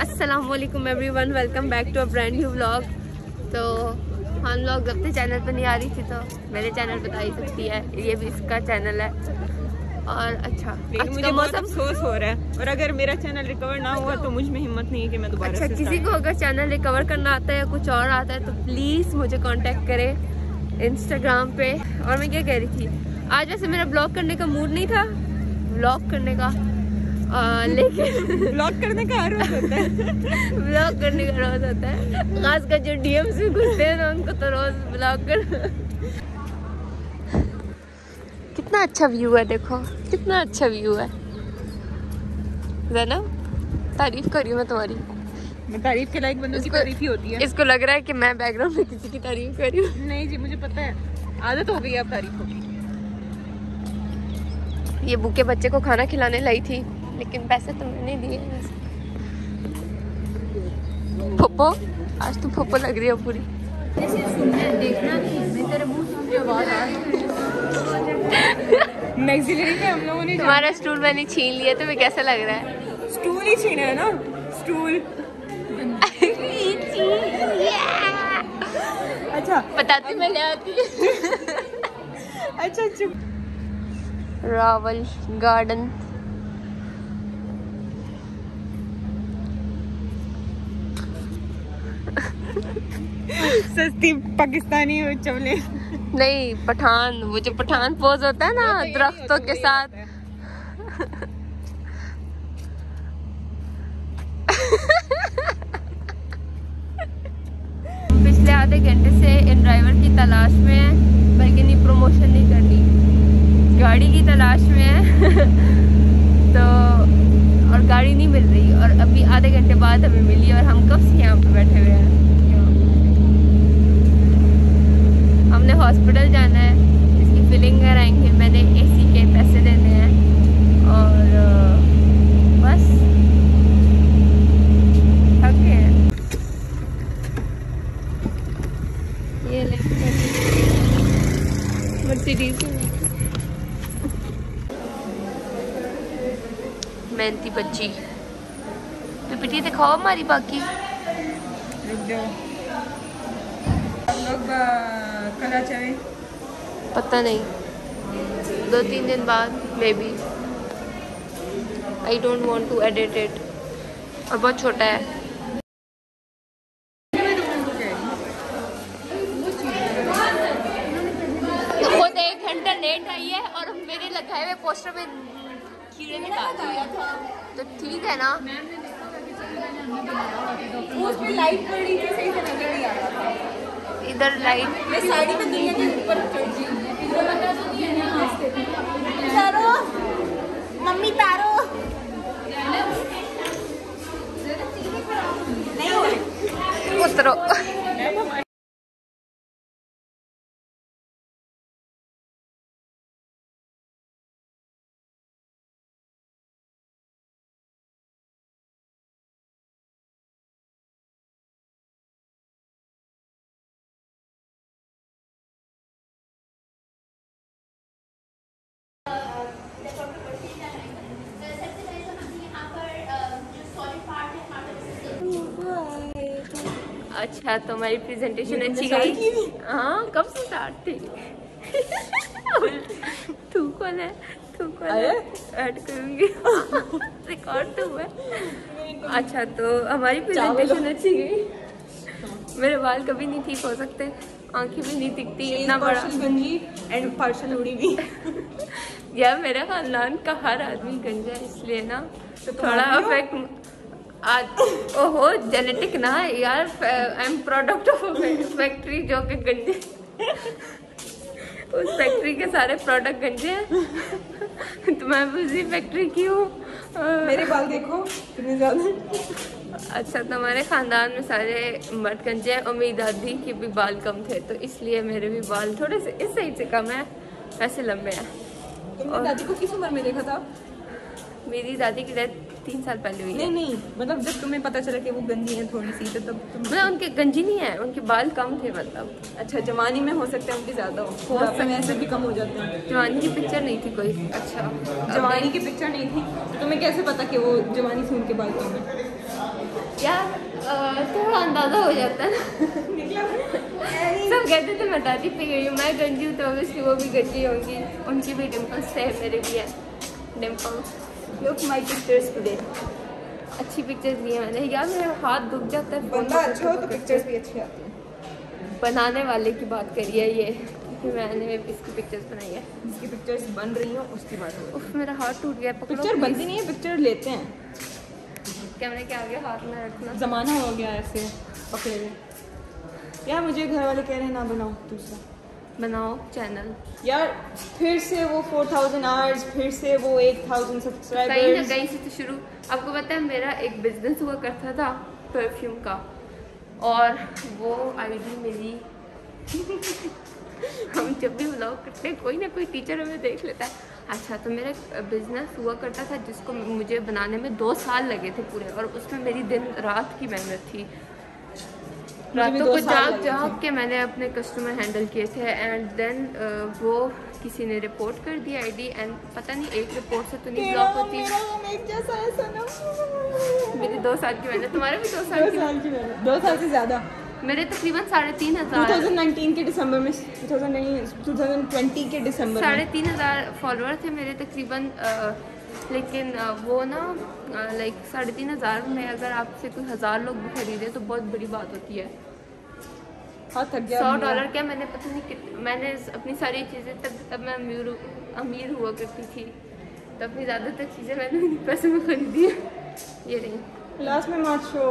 अस्सलाम everyone welcome back to a brand new blog तो हम लोग अपने चैनल पर नहीं आ रही थी तो मेरे चैनल पर तो ही सकती है। ये भी इसका चैनल है। और अच्छा आज मुझे बहुत मौसम? अफसोस हो रहा है। और अगर मेरा चैनल रिकवर ना हुआ तो मुझमें हिम्मत नहीं है कि मैं दोबारा अच्छा किसी को अगर चैनल रिकवर करना आता है या कुछ और आता है तो प्लीज़ मुझे कांटेक्ट करें इंस्टाग्राम पे। और मैं क्या कह रही थी? आज वैसे मेरा ब्लॉग करने का मूड नहीं था। ब्लॉग करने का आ, लेकिन ब्लॉग करने का हर रोज होता है। ब्लॉग करने का रोज होता है। खासकर जो डीएम्स में घुसते हैं ना उनको तो रोज ब्लॉग कर कितना अच्छा व्यू है देखो। कितना अच्छा व्यू है। जैनब तारीफ़ कर मैं तुम्हारी। मैं तारीफ़ के लायक बंदों की तारीफ़ ही होती है। इसको लग रहा है कि मैं बैकग्राउंड में किसी की तारीफ़ कर रही हूँ। नहीं जी मुझे पता है। आदत हो गई है अब तारीफ़ होगी ये भूखे बच्चे को खाना खिलाने लाई थी। लेकिन पैसे तो मैंने दिए पप्पो आज तू पप्पो लग रही हो पूरी। मैक्सिलरी में हम लोगों ने तुम्हारा स्टूल मैंने छीन लिया तुम्हें कैसा लग रहा है? स्टूल ही छीना है ना? स्टूल अच्छा। बताती मैं ले आती अच्छा चुप। रावल गार्डन। सस्ती पाकिस्तानी चवले। नहीं पठान वो जो पठान पोज होता है ना दरख्तों के साथ। पिछले आधे घंटे से इन ड्राइवर की तलाश में है बल्कि नहीं प्रमोशन नहीं करनी। गाड़ी की तलाश में है। तो और गाड़ी नहीं मिल रही और अभी आधे घंटे बाद हमें मिली और हम कब से यहाँ पे बैठे हुए हैं? हमने हॉस्पिटल जाना है। इसकी फिलिंग कराएँगे मैंने एसी के पैसे देने हैं। और बस। मेहनती बच्ची। पिपटी दिखाओ हमारी बाकी। कल आ जाए पता नहीं। दो तीन दिन बाद maybe I don't want to edit it और बहुत छोटा है। खुद एक घंटा लेट आई है और मेरे लगाए हुए पोस्टर में कीड़े ने डाल दिया तो ठीक है ना? उसमें लाइट पड़ थी सही से नज़र नहीं आ रहा था। इधर लाइट मैं साड़ी में दुनिया के ऊपर तारो मम्मी तारो। उतरो। अच्छा तो हमारी प्रेजेंटेशन अच्छी गई। हाँ कब से स्टार्ट थी? तू कौन है? तू कौन है? ऐड करूँगी। रिकॉर्ड तो हुआ। अच्छा तो हमारी प्रेजेंटेशन अच्छी गई। मेरे बाल कभी नहीं ठीक हो सकते। आँखें भी नहीं दिखती इतना बड़ा। गंजी एंड पार्शल उड़ी भी। यार मेरे खानदान का हर आदमी गंजा है इसलिए ना तो थोड़ा अफेक्ट ओहो जेनेटिक ना यार I am product of factory जो कि गंजे। उस फैक्ट्री के सारे प्रोडक्ट गंजे हैं। तो मैं उसी फैक्ट्री की हूँ। मेरे बाल देखो कितने ज़्यादा अच्छा तो हमारे खानदान में सारे मर्द गंजे हैं। और मेरी दादी के भी बाल कम थे तो इसलिए मेरे भी बाल थोड़े से इस साइड से कम है वैसे लंबे हैं। तुमने दादी को किस उम्र में देखा था? मेरी दादी की डेथ तीन साल पहले हुई नहीं नहीं मतलब जब तुम्हें पता चला कि वो गंदी है थोड़ी सी तो तब तुम मतलब उनके गंजी नहीं है उनके बाल कम थे मतलब। अच्छा जवानी में हो सकता है उनके ज़्यादा। हो ऐसे भी कम हो जाते हैं। जवानी की पिक्चर नहीं थी कोई। अच्छा जवानी की पिक्चर नहीं थी? तो तुम्हें कैसे पता कि वो जवानी से उनके बाल कम है? यार थोड़ा अंदाज़ा हो जाता है सब कहते थे मैं दादी पे गई हूँ मैं गंजी हूँ तो वो भी गंजी होंगी। उनकी भी डिम्पल्स है मेरे भी है dimples look my pictures today अच्छी पिक्चर्स ली है मैंने। यार मेरा हाथ दुख जाता है बंदा अच्छा हो तो पिक्चर्स भी अच्छी आती हैं। बनाने वाले की बात करिए ये। कि मैंने इसकी पिक्चर्स बनाई है। जिसकी पिक्चर्स बन रही हो उसकी बात हो उफ मेरा हाथ टूट गया पिक्चर बनती नहीं है पिक्चर लेते हैं। कैमरे के आगे हाथ में रखना। जमाना हो गया ऐसे पकड़े हुए। यार मुझे घर वाले कह रहे हैं ना बनाओ दूसरा। बनाओ चैनल यार फिर से वो फोर थाउज़ेंड आवर्स फिर से वो एट थाउज़ेंड कहीं ना कहीं से तो शुरू। आपको पता है मेरा एक बिज़नेस हुआ करता था परफ्यूम का। और वो आईडी मेरी हम जब भी ब्लॉग करते हैं कोई ना कोई टीचर हमें देख लेता है। अच्छा तो मेरा बिज़नेस हुआ करता था जिसको मुझे बनाने में दो साल लगे थे पूरे और उसमें मेरी दिन रात की मेहनत थी। रातों को जाग जाग के मैंने अपने कस्टमर हैंडल किए थे एंड देन वो किसी ने रिपोर्ट कर दी आईडी एंड पता नहीं एक रिपोर्ट से तो नहीं ब्लॉक होती। मेरी दो साल की मेहनत तुम्हारे भी दो दो साल की साल की मेहनत दो साल से ज़्यादा। मेरे तकरीबन साढ़े तीन हज़ार। 2019 के दिसंबर में 2000 नहीं 2020 के दिसंबर साढ़े तीन हज़ार फॉलोअर थे मेरे तकरीबन अ, लेकिन वो ना लाइक साढ़े तीन हज़ार में अगर आपसे कोई हज़ार लोग भी खरीदे तो बहुत बड़ी बात होती है। हाँ सौ डॉलर क्या मैंने पता नहीं मैंने अपनी सारी चीज़ें तब तब मैं अमीर अमीर हुआ करती थी। तो अपनी ज़्यादातर चीज़ें मैंने उन्हीं पैसे में खरीदी ये रही। लास्ट में मत शो।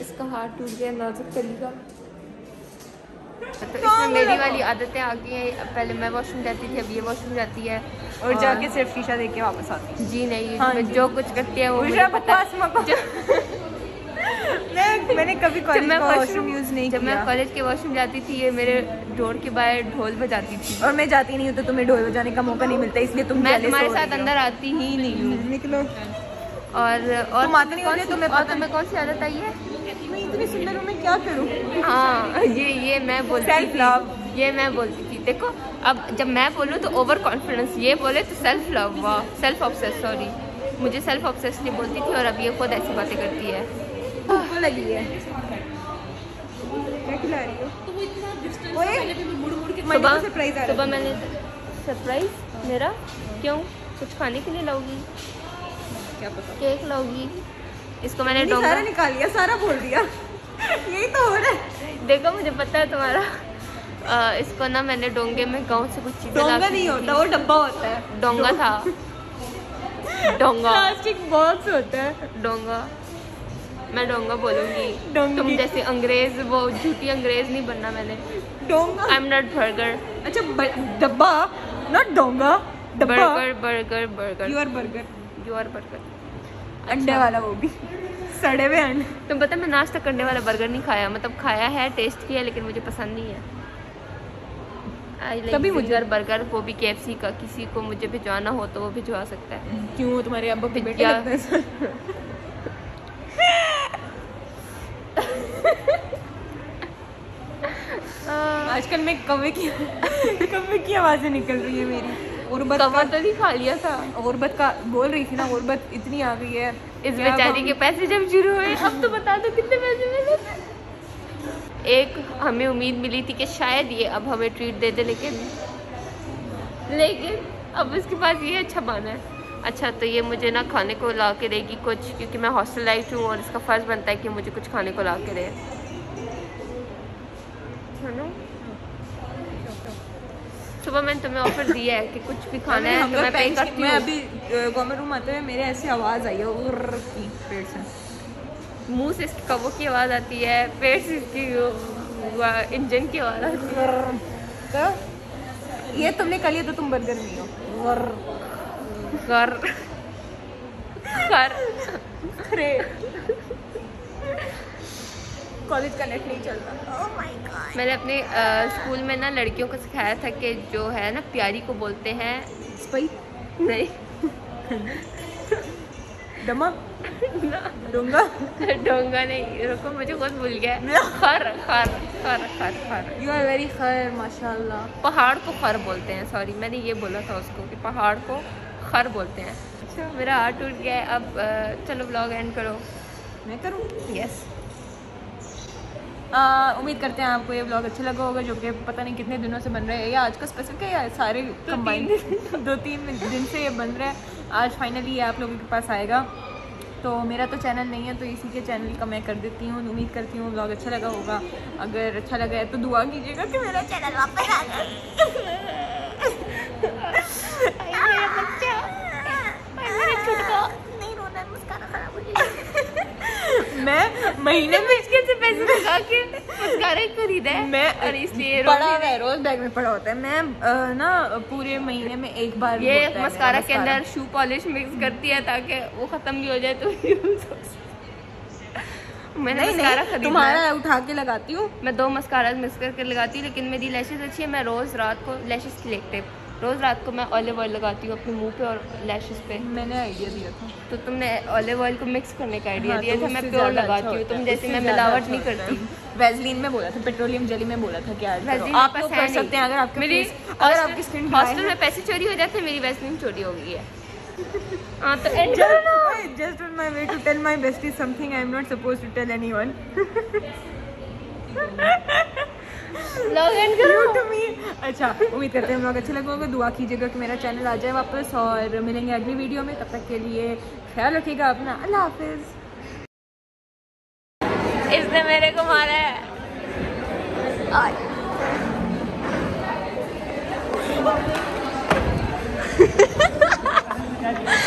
इसका हाथ टूट गया नाजुक कली का तो इसमें मेरी वाली आदतें आ गई हैं। पहले मैं वॉशरूम जाती थी अब ये वॉशरूम जाती है। और जाके सिर्फ़ शीशा देख के वापस आती जी नहीं हाँ जी। जो कुछ करती है वो मुझे पता मैं मैंने कभी कॉलेज मैं वॉशरूम यूज़ नहीं जब मैं कॉलेज के वॉशरूम जाती थी ये मेरे डोर के बाहर ढोल बजाती थी। और मैं जाती नहीं हूँ तो तुम्हें ढोल बजाने का मौका नहीं मिलता इसलिए तुम मैं तुम्हारे साथ अंदर आती ही नहीं हूँ। निकलो। और और तुम्हें कौन सी आदत आई है? मैं इतनी सुंदर हूँ मैं क्या करूँ? हाँ ये ये मैं बोलती Self थी ये मैं बोलती थी। देखो अब जब मैं बोलूँ तो ओवर कॉन्फिडेंस ये बोले तो सेल्फ लव वाह सेल्फ ऑब्सेस सॉरी मुझे सेल्फ ऑब्सेस नहीं बोलती थी और अब ये खुद ऐसी बातें करती है। तो लगी है। क्या खिला रही हो। सुबह को सरप्राइज़ आ सुबह मैंने सरप्राइज़ मेरा? क्यों? कुछ खाने के लिए लाऊँगी। क्या पता? केक लाऊँगी। इसको मैंने डोंगा सारा निकाल लिया सारा बोल दिया। यही तो हो रहा है। देखो मुझे पता है तुम्हारा। अ, इसको ना मैंने डोंगे में गाँव से कुछ चीज़ें डोंगा नहीं होता वो डब्बा होता है। डोंगा था। डोंगा। प्लास्टिक बॉक्स होता है। डोंगा। मैं डोंगा बोलूँगी। तुम जैसे अंग्रेज़ वो झूठी अंग्रेज़ नहीं बनना मैंने। डोंगा? आई एम नॉट बर्गर अच्छा डब्बा? नॉट डोंगा burger burger burger you are burger you are burger अंडे वाला वो भी। सड़े हुए अंडे। तुम पता मैं नाश्ता करने वाला बर्गर नहीं खाया। मतलब खाया है टेस्ट किया लेकिन मुझे पसंद नहीं है। तभी मुझे- जिंगर बर्गर वो भी के का। किसी को मुझे भिजवाना हो तो वो भिजवा सकता है। क्यों? तुम्हारे अब्बा के बेटे? आजकल मैं कौवे की कौवे की आवाज़ें निकल रही है मेरी। तो नहीं खा लिया था। का बोल रही थी ना इतनी आ गई है। इस बेचारी के पैसे जब शुरू हुए अब तो बता दो कितने पैसे मिले एक हमें उम्मीद मिली थी कि शायद ये अब हमें ट्रीट दे दे लेकिन लेकिन अब उसके पास ये अच्छा बहाना है। अच्छा तो ये मुझे ना खाने को ला के देगी कुछ क्योंकि मैं हॉस्टल लाइफ हूँ और इसका फ़र्ज़ बनता है कि मुझे कुछ खाने को ला के दे। सुबह मैंने तुम्हें ऑफ़र दिया है कि कुछ भी खाना है तो मैं पे करती मैं अभी गवर्नमेंट रूम आते हुए मेरे ऐसे आवाज़ आई है की पेट से। मुँह से इसकी कबों की आवाज़ आती है पेट से इसकी इंजन की आवाज़ आती है। तो ये तुमने कर लिया तो तुम बर्गर नहीं हो। कर कर अरे। कॉलेज का नेट नहीं चल रहा। ओह माय मैंने अपने स्कूल में ना लड़कियों को सिखाया था कि जो है ना प्यारी को बोलते हैं नहीं। डमा? डोंगा? डोंगा नहीं रुको मुझे खुद भूल गया। खर खर खर खर खर। यू आर वेरी खैर माशाल्लाह। पहाड़ को खर बोलते हैं सॉरी मैंने ये बोला था उसको कि पहाड़ को खर बोलते हैं। अच्छा मेरा हाथ टूट गया है अब चलो ब्लॉग एंड करो। मैं करूँ? यस उम्मीद करते हैं आपको ये ब्लॉग अच्छा लगा होगा जो कि पता नहीं कितने दिनों से बन रहे हैं। या आज का स्पेसिफिक है? या सारे कंबाइन दो तीन दिन से ये बन रहा है। आज फाइनली ये आप लोगों के पास आएगा। तो मेरा तो चैनल नहीं है तो इसी के चैनल का मैं कर देती हूँ। उम्मीद करती हूँ ब्लॉग अच्छा लगा होगा। अगर अच्छा लगा है तो दुआ कीजिएगा कि मेरा चैनल वापस आ जाए मेरा बच्चा मेरा छुटका नहीं रोना है मुस्काना खराब हो जाएगी मैं महीने में इसके से पैसे लगा के मस्कारा खरीदा है। मैं और इसलिए पड़ा हुआ है रोज बैग में पड़ा होता है। मैं ना पूरे महीने में एक बार ये मस्कारा के अंदर शू पॉलिश मिक्स करती है ताकि वो खत्म भी हो जाए तो। मैंने नहीं मस्कारा नहीं तुम्हारा उठा के लगाती हूँ। मैं दो मस्कारा मिक्स करके लगाती हूँ लेकिन मेरी लैशेज अच्छी है मैं रोज रात को लैशेज सिलेक्टिव रोज रात को मैं ऑलिव ऑयल लगाती हूँ अपने मुँह पे और लैशेज पे। मैंने आइडिया दिया था। तो तुमने ऑलिव ऑयल को मिक्स करने का आइडिया हाँ, दिया तो था मैं प्योर लगाती अच्छा हूँ तुम जैसे मैं मिलावट अच्छा नहीं करती। वैसलीन में बोला था पेट्रोलियम जेली में बोला था कि ऐड आप लोग कर सकते हैं अगर आपके मेरी अगर आपकी स्किन हॉस्टल में पैसे चोरी हो जाते हैं मेरी वैसलीन चोरी हो गई है। हाँ तो end करो ना। just on my way to tell my bestie something I'm not supposed to tell करो। You अच्छा उम्मीद करते हैं ब्लॉग अच्छा लगा होगा दुआ कीजिएगा कि मेरा चैनल आ जाए वापस और मिलेंगे अगली वीडियो में। तब तक के लिए ख्याल रखिएगा अपना। अल्लाह हाफिज़। इसने मेरे को मारा है। Bye.